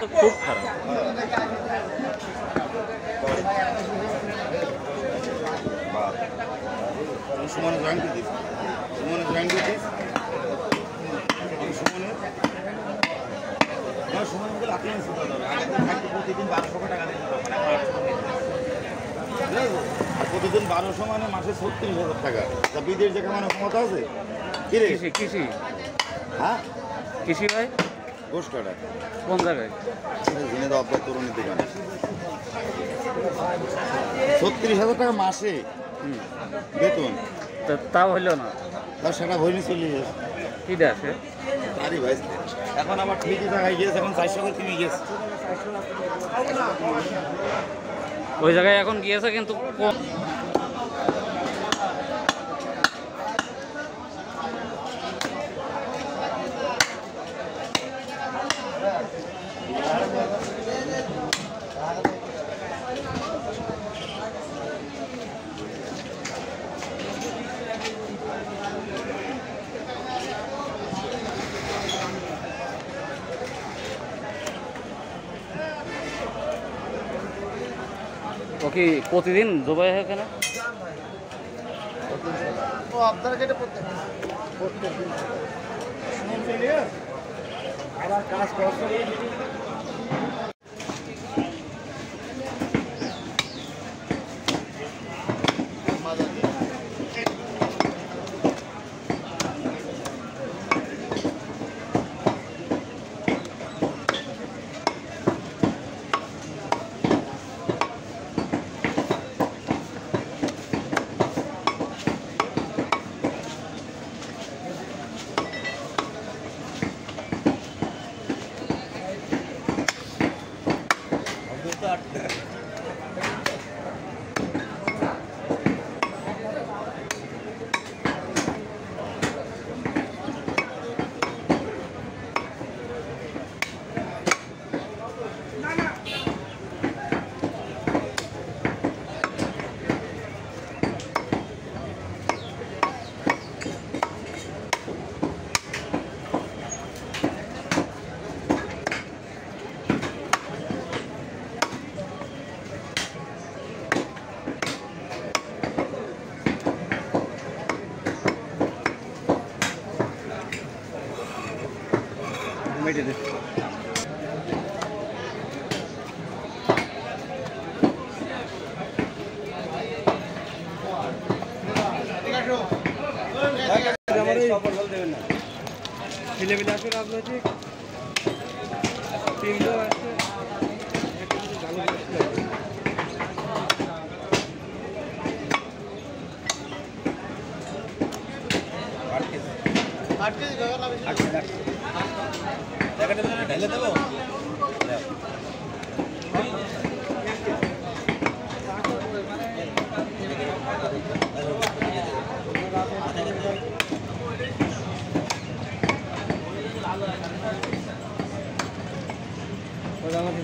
তো খুব খারাপ। আমি সুমনে জয়েন করে দিস। সুমনে জয়েন করে দিস। আমি আমার সুমনে গেলে আপনি শুনতে হবে। আগে প্রতিদিন বারোশো টাকা দিতে হবে মানে? আর প্রতিদিন বারোশো মানে মাসে ছত্রিশ হাজার টাকা। তা বিদেশ যে কামানোর ক্ষমতা আছে? কৃষি কৃষি। হ্যাঁ? কৃষি ভাই? গোস কোন জায়গায়? ঝিনে দাও আপনার তরুণীর দোকানে। ছত্রিশ হাজার টাকা মাসে বেতন। তো তাও হইল না। তার সেটা ভরিনি চল্লিশ হাজার। কি দেখে আরে ভাই এখন আমার ঠিকই টাকায় গিয়েছে এখন চারশো করে তুমি গেছে ওই জায়গায় এখন গিয়েছে কিন্তু ও কি প্রতিদিন দুবাই হয় কেন? মেটে ছেলেমেলে আছে রাজনৈতিক। তিনজন আছে। ভালো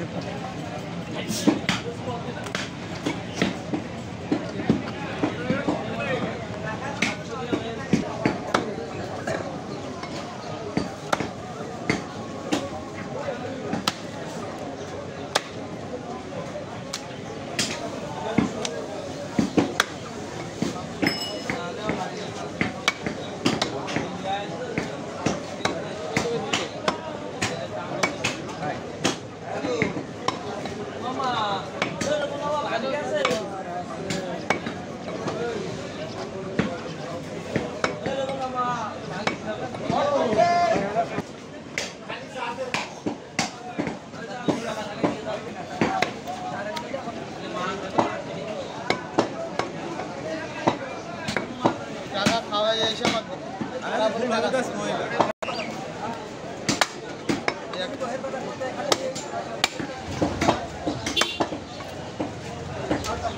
সকালে করলে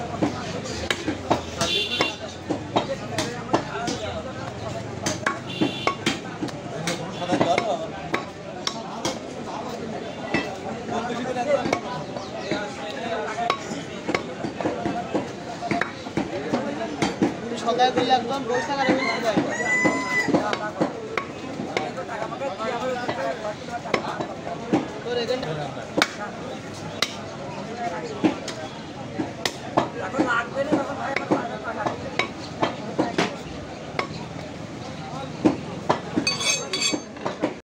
একদম বসে থাকার আমি শুরু হয় তোর এখানে